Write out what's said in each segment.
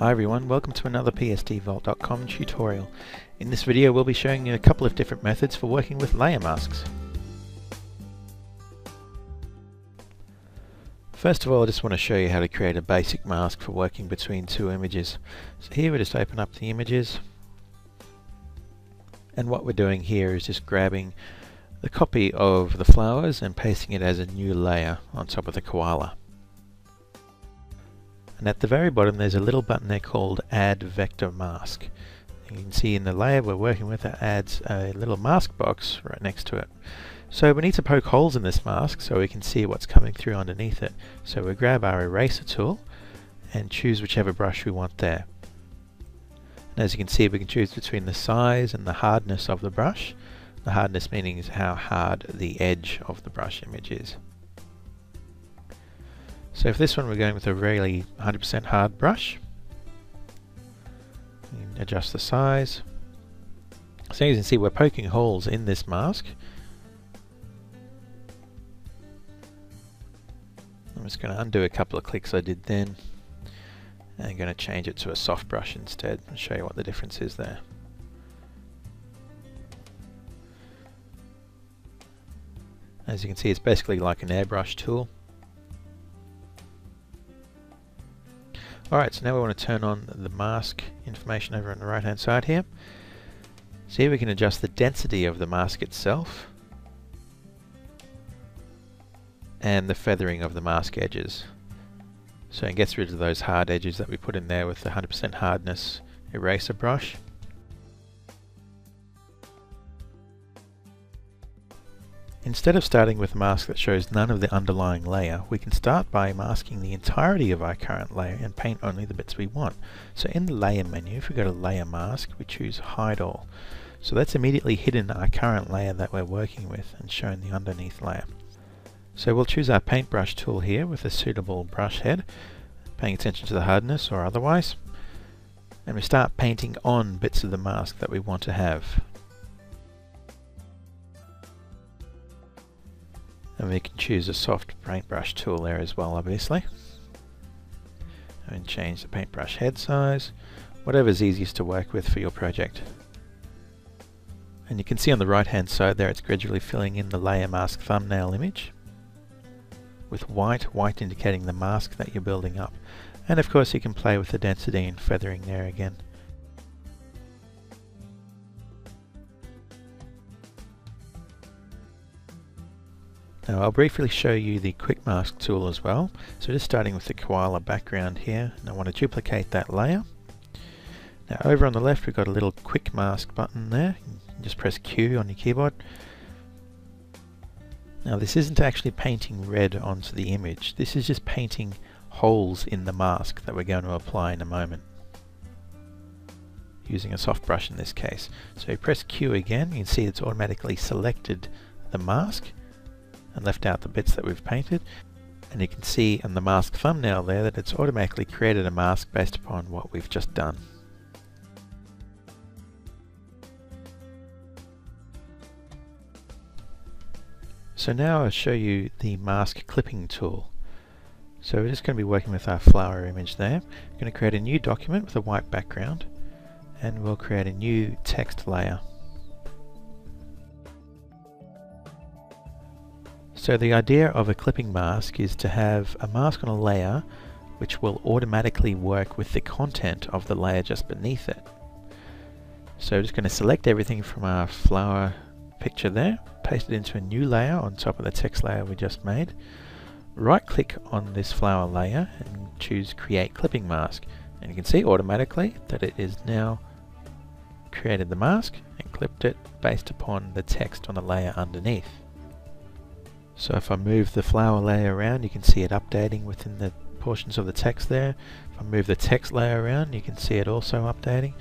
Hi everyone, welcome to another PSDVault.com tutorial. In this video we'll be showing you a couple of different methods for working with layer masks. First of all I just want to show you how to create a basic mask for working between two images. So here we just open up the images and what we're doing here is just grabbing the copy of the flowers and pasting it as a new layer on top of the koala and at the very bottom there's a little button there called add vector mask. You can see in the layer we're working with it adds a little mask box right next to it. So we need to poke holes in this mask so we can see what's coming through underneath it. So we grab our eraser tool and choose whichever brush we want there. And as you can see we can choose between the size and the hardness of the brush. The hardness meaning is how hard the edge of the brush image is so for this one we're going with a really 100% hard brush. adjust the size. So you can see we're poking holes in this mask. I'm just going to undo a couple of clicks I did then. And I'm going to change it to a soft brush instead and show you what the difference is there. As you can see it's basically like an airbrush tool. Alright, so now we want to turn on the mask information over on the right hand side here. So here we can adjust the density of the mask itself and the feathering of the mask edges. So it gets rid of those hard edges that we put in there with the 100% hardness eraser brush. Instead of starting with a mask that shows none of the underlying layer, we can start by masking the entirety of our current layer and paint only the bits we want. So in the layer menu, if we go to layer mask, we choose hide all. So that's immediately hidden our current layer that we're working with and shown the underneath layer. So we'll choose our paintbrush tool here with a suitable brush head, paying attention to the hardness or otherwise. And we start painting on bits of the mask that we want to have. And we can choose a soft paintbrush tool there as well, obviously. And change the paintbrush head size, whatever's easiest to work with for your project. And you can see on the right hand side there it's gradually filling in the layer mask thumbnail image with white, white indicating the mask that you're building up. And of course you can play with the density and feathering there again. Now I'll briefly show you the quick mask tool as well. So just starting with the koala background here, and I want to duplicate that layer. Now over on the left we've got a little quick mask button there. just press Q on your keyboard. Now this isn't actually painting red onto the image, this is just painting holes in the mask that we're going to apply in a moment using a soft brush in this case. So you press Q again, you can see it's automatically selected the mask and left out the bits that we've painted. And you can see in the mask thumbnail there that it's automatically created a mask based upon what we've just done. So now I'll show you the mask clipping tool. So we're just going to be working with our flower image there. We're going to create a new document with a white background and we'll create a new text layer. So the idea of a clipping mask is to have a mask on a layer which will automatically work with the content of the layer just beneath it. So I'm just going to select everything from our flower picture there, paste it into a new layer on top of the text layer we just made. Right click on this flower layer and choose create clipping mask and you can see automatically that it is now created the mask and clipped it based upon the text on the layer underneath. So if I move the flower layer around, you can see it updating within the portions of the text there. If I move the text layer around, you can see it also updating.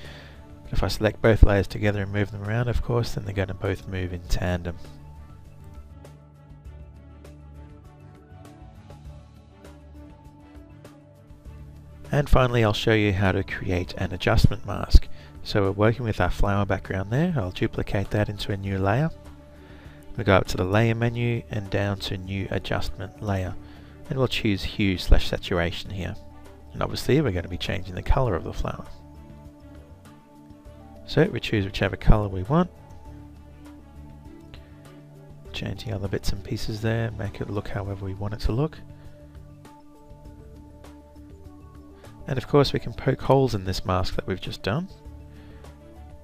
If I select both layers together and move them around, of course, then they're going to both move in tandem. And finally, I'll show you how to create an adjustment mask. So we're working with our flower background there. I'll duplicate that into a new layer. We go up to the layer menu and down to new adjustment layer and we'll choose hue slash saturation here. And obviously we're going to be changing the colour of the flower. So we choose whichever colour we want. Changing other bits and pieces there, make it look however we want it to look. And of course we can poke holes in this mask that we've just done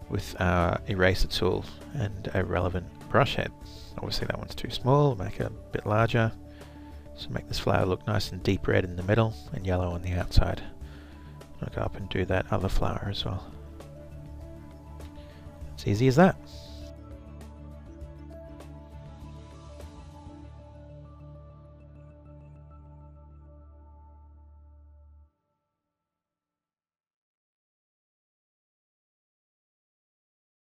with our eraser tool and a relevant brush head. Obviously that one's too small, make it a bit larger. So make this flower look nice and deep red in the middle and yellow on the outside. I'll go up and do that other flower as well. It's easy as that.